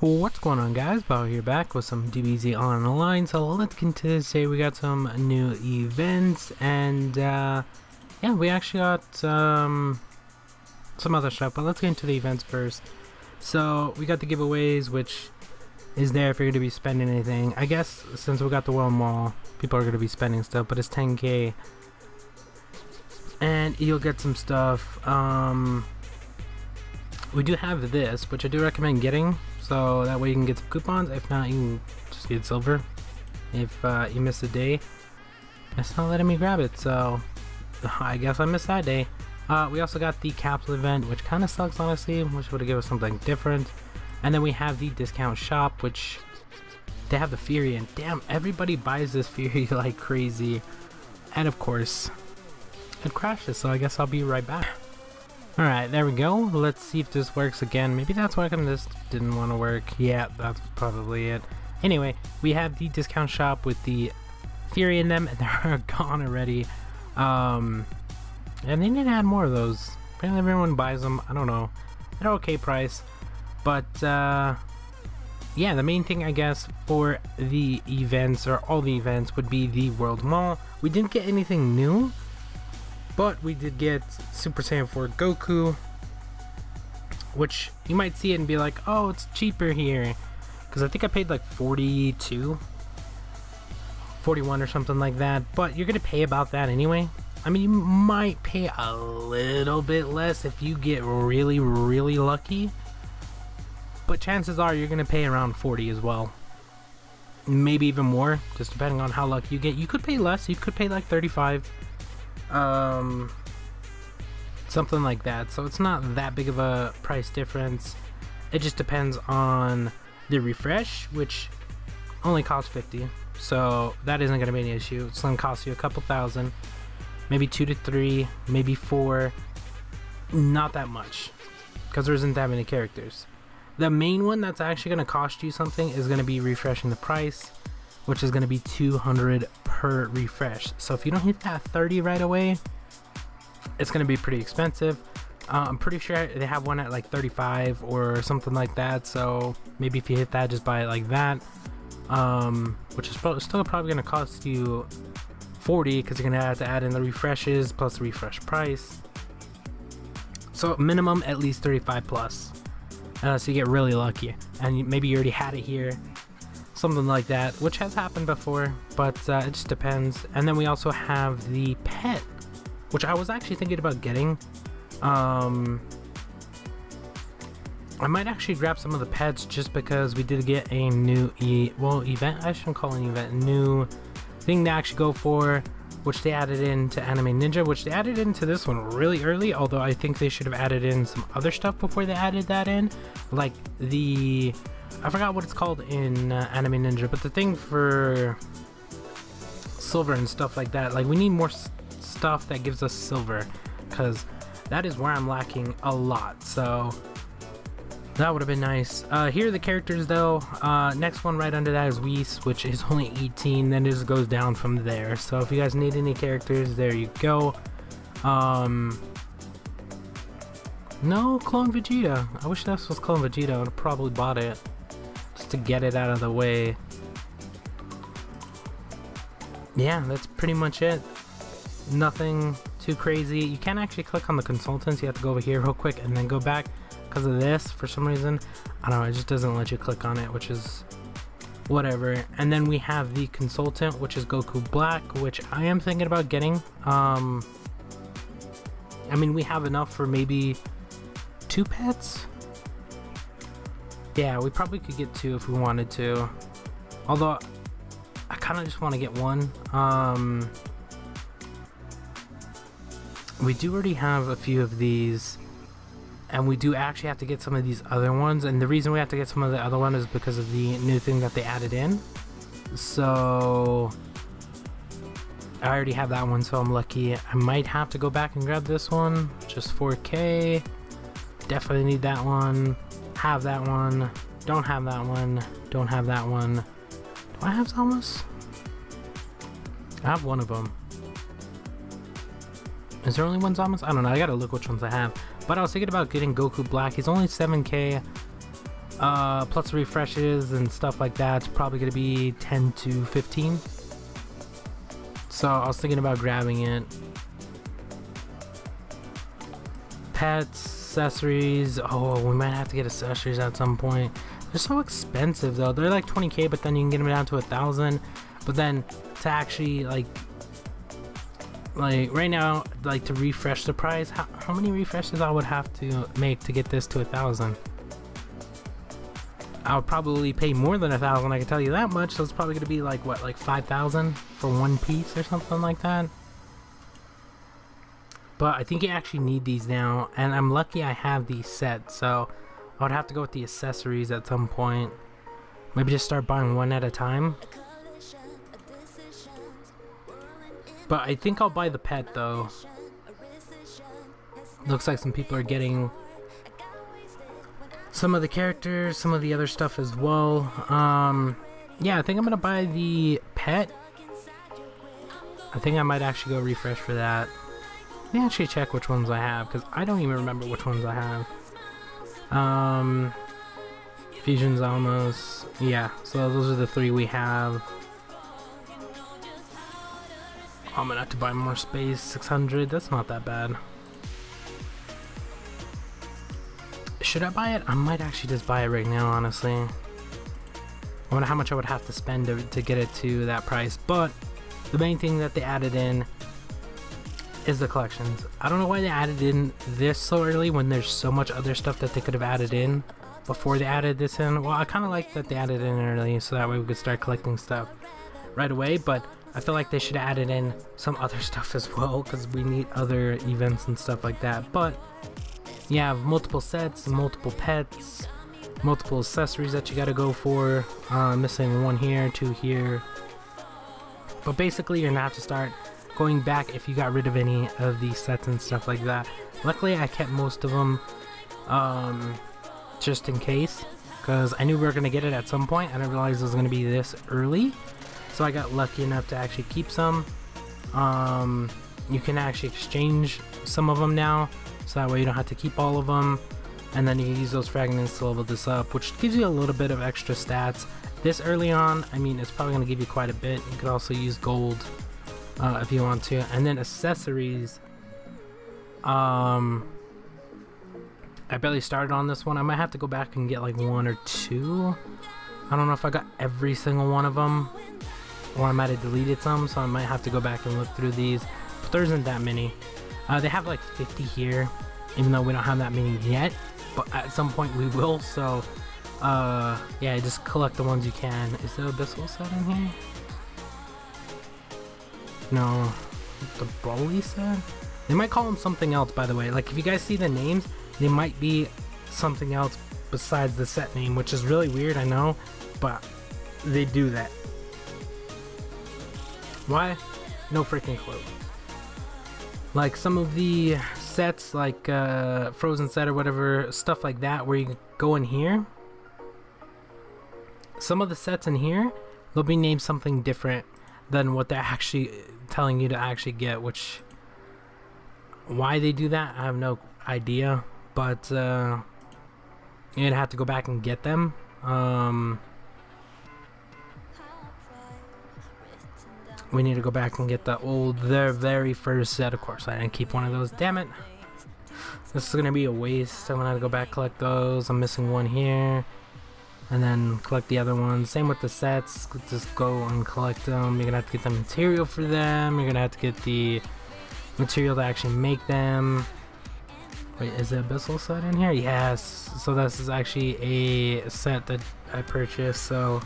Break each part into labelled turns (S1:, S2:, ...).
S1: What's going on guys, Bio here back with some DBZ online, so let's get into this today. We got some new events, and uh, yeah, we actually got um, some other stuff, but let's get into the events first. So, we got the giveaways, which is there if you're going to be spending anything. I guess since we got the World Mall, people are going to be spending stuff, but it's 10k. And you'll get some stuff. Um, we do have this, which I do recommend getting so that way you can get some coupons. If not, you can just get silver. If uh, you miss a day, it's not letting me grab it. So I guess I missed that day. Uh, we also got the capsule event, which kind of sucks honestly. which would have given us something different. And then we have the discount shop, which they have the Fury, and damn, everybody buys this Fury like crazy. And of course, it crashes. So I guess I'll be right back. Alright, there we go. Let's see if this works again. Maybe that's why this didn't want to work. Yeah, that's probably it. Anyway, we have the discount shop with the Fury in them, and they're gone already. Um, and they need to add more of those. Apparently everyone buys them. I don't know. They're okay price. But, uh, yeah, the main thing, I guess, for the events, or all the events, would be the World Mall. We didn't get anything new. But we did get Super Saiyan 4 Goku, which you might see it and be like, oh, it's cheaper here. Because I think I paid like 42, 41 or something like that. But you're going to pay about that anyway. I mean, you might pay a little bit less if you get really, really lucky. But chances are you're going to pay around 40 as well. Maybe even more, just depending on how lucky you get. You could pay less. You could pay like 35 um, something like that. So it's not that big of a price difference. It just depends on the refresh, which only costs 50. So that isn't going to be an issue. It's going to cost you a couple thousand, maybe two to three, maybe four. Not that much because there isn't that many characters. The main one that's actually going to cost you something is going to be refreshing the price, which is going to be 200 per refresh. So if you don't hit that 30 right away, it's going to be pretty expensive. Uh, I'm pretty sure they have one at like 35 or something like that. So maybe if you hit that, just buy it like that. Um, which is still probably going to cost you 40 because you're going to have to add in the refreshes plus the refresh price. So minimum at least 35 plus. Unless you get really lucky. And maybe you already had it here something like that, which has happened before, but uh, it just depends. And then we also have the pet, which I was actually thinking about getting. Um, I might actually grab some of the pets just because we did get a new e well event. I shouldn't call an event. New thing to actually go for, which they added into Anime Ninja, which they added into this one really early. Although I think they should have added in some other stuff before they added that in, like the I forgot what it's called in uh, Anime Ninja, but the thing for silver and stuff like that, like we need more stuff that gives us silver, because that is where I'm lacking a lot, so that would have been nice. Uh, here are the characters though. Uh, next one right under that is Whis, which is only 18, then it just goes down from there. So if you guys need any characters, there you go. Um, no, Clone Vegeta. I wish this was Clone Vegeta, I would have probably bought it to get it out of the way. Yeah, that's pretty much it. Nothing too crazy. You can't actually click on the consultants. You have to go over here real quick and then go back because of this for some reason. I don't know, it just doesn't let you click on it, which is whatever. And then we have the consultant, which is Goku Black, which I am thinking about getting. Um, I mean, we have enough for maybe two pets yeah, we probably could get two if we wanted to. Although, I kind of just want to get one. Um, we do already have a few of these. And we do actually have to get some of these other ones. And the reason we have to get some of the other one is because of the new thing that they added in. So... I already have that one, so I'm lucky. I might have to go back and grab this one. Just 4K. Definitely need that one have that one, don't have that one, don't have that one. Do I have Zalmas? I have one of them. Is there only one Zalmas? I don't know, I gotta look which ones I have. But I was thinking about getting Goku Black. He's only 7k. uh, plus refreshes and stuff like that, it's probably to be 10 to 15. So I was thinking about grabbing it. Pets, accessories. Oh, we might have to get accessories at some point. They're so expensive though. They're like 20k, but then you can get them down to a thousand. But then to actually like, like right now, like to refresh the price, how, how many refreshes I would have to make to get this to a thousand? I would probably pay more than a thousand. I can tell you that much. So it's probably gonna be like what, like five thousand for one piece or something like that. But I think you actually need these now, and I'm lucky I have these set, so I would have to go with the accessories at some point. Maybe just start buying one at a time. But I think I'll buy the pet though. Looks like some people are getting some of the characters, some of the other stuff as well. Um, yeah, I think I'm gonna buy the pet. I think I might actually go refresh for that. Let me actually check which ones I have, because I don't even remember which ones I have. Um, Fusions almost, yeah, so those are the three we have. I'm gonna have to buy more space, 600, that's not that bad. Should I buy it? I might actually just buy it right now, honestly. I wonder how much I would have to spend to, to get it to that price, but the main thing that they added in is the collections. I don't know why they added in this so early when there's so much other stuff that they could have added in before they added this in. Well, I kind of like that they added in early so that way we could start collecting stuff right away, but I feel like they should have added in some other stuff as well because we need other events and stuff like that. But you have multiple sets, multiple pets, multiple accessories that you got to go for. Uh, missing one here, two here. But basically, you're gonna have to start going back if you got rid of any of these sets and stuff like that. Luckily, I kept most of them um, just in case because I knew we were going to get it at some point. I didn't realize it was going to be this early. So I got lucky enough to actually keep some. Um, you can actually exchange some of them now so that way you don't have to keep all of them and then you can use those fragments to level this up which gives you a little bit of extra stats this early on I mean it's probably going to give you quite a bit you could also use gold uh, if you want to. And then accessories. Um, I barely started on this one. I might have to go back and get like one or two. I don't know if I got every single one of them. Or I might have deleted some, so I might have to go back and look through these. But there isn't that many. Uh, they have like 50 here, even though we don't have that many yet. But at some point we will, so uh, yeah, just collect the ones you can. Is there a Abyssal set in here? No. The Broly set? They might call them something else, by the way. Like, if you guys see the names, they might be something else besides the set name, which is really weird, I know, but they do that. Why? No freaking clue. Like, some of the sets, like uh, Frozen set or whatever, stuff like that, where you go in here, some of the sets in here, they'll be named something different than what they're actually telling you to actually get, which why they do that, I have no idea. But uh, gonna have to go back and get them. Um, we need to go back and get the old, their very first set. Of course, I didn't keep one of those. Damn it! This is gonna be a waste. I'm gonna have to go back collect those. I'm missing one here and then collect the other ones. Same with the sets, just go and collect them. You're gonna have to get the material for them. You're gonna have to get the material to actually make them. Wait, is the Abyssal set in here? Yes. So this is actually a set that I purchased. So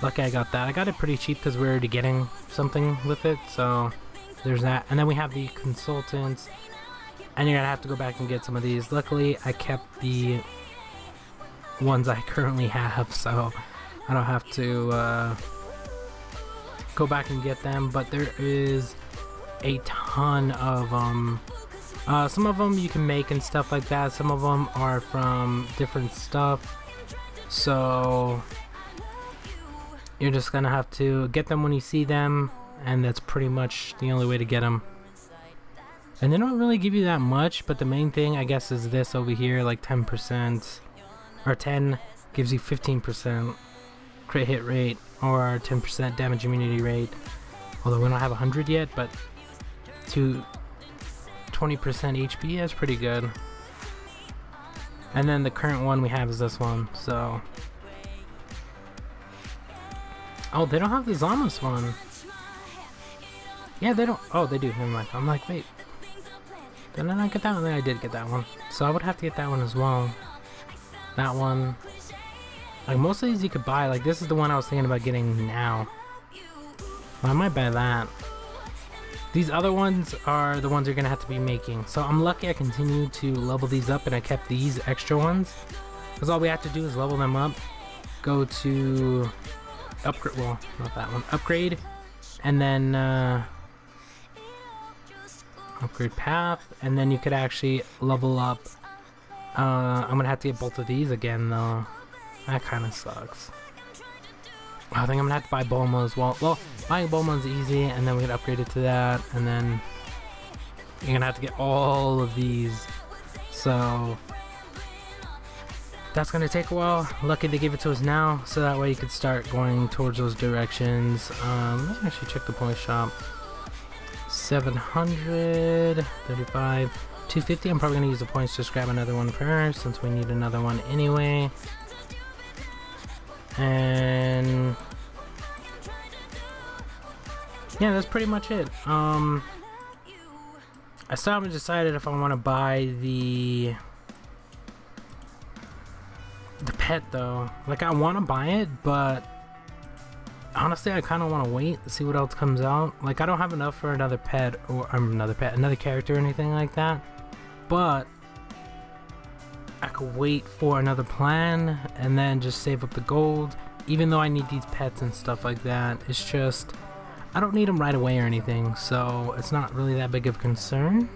S1: lucky I got that. I got it pretty cheap because we are already getting something with it. So there's that. And then we have the consultants. And you're gonna have to go back and get some of these. Luckily, I kept the ones I currently have, so I don't have to uh, go back and get them. But there is a ton of them. Uh, some of them you can make and stuff like that. Some of them are from different stuff. So you're just gonna have to get them when you see them, and that's pretty much the only way to get them. And they don't really give you that much, but the main thing I guess is this over here, like 10%. Or 10 gives you 15% crit hit rate or 10% damage immunity rate. Although we don't have 100 yet, but to 20% HP is pretty good. And then the current one we have is this one, so. Oh, they don't have the Zamos one. Yeah, they don't. Oh, they do. Never mind. I'm like, wait. Did I not get that one? I did get that one. So I would have to get that one as well. That one. Like, most of these you could buy. Like, this is the one I was thinking about getting now. I might buy that. These other ones are the ones you're going to have to be making. So I'm lucky I continued to level these up and I kept these extra ones. Because all we have to do is level them up. Go to upgrade, well, not that one. Upgrade. And then uh, upgrade path. And then you could actually level up. Uh, I'm to have to get both of these again though. That kind of sucks. I think I'm gonna have to buy Bulma as well. Well, buying Bulma's easy, and then we can upgrade it to that, and then you're gonna have to get all of these. So that's gonna take a while. Lucky they gave it to us now, so that way you could start going towards those directions. Um, let's actually check the point shop. 700, 35, 250. I'm probably gonna use the points to grab another one first, since we need another one anyway. And yeah, that's pretty much it. Um, I still haven't decided if I want to buy the the pet though. Like I want to buy it, but honestly, I kind of want to wait to see what else comes out. Like I don't have enough for another pet or um, another pet, another character or anything like that. But I could wait for another plan and then just save up the gold. Even though I need these pets and stuff like that, it's just I don't need them right away or anything, so it's not really that big of a concern.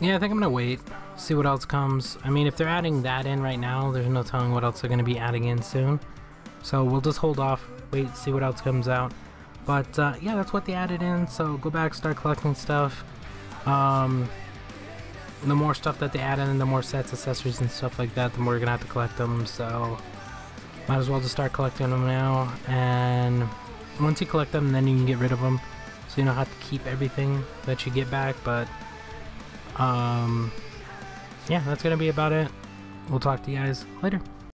S1: Yeah, I think I'm gonna wait, see what else comes. I mean, if they're adding that in right now, there's no telling what else they're gonna be adding in soon. So we'll just hold off, wait, see what else comes out. But uh, yeah, that's what they added in, so go back, start collecting stuff. Um, the more stuff that they add in, the more sets, accessories, and stuff like that, the more you're gonna have to collect them. So might as well just start collecting them now. And once you collect them, then you can get rid of them, so you don't have to keep everything that you get back. But um, yeah, that's gonna be about it. We'll talk to you guys later.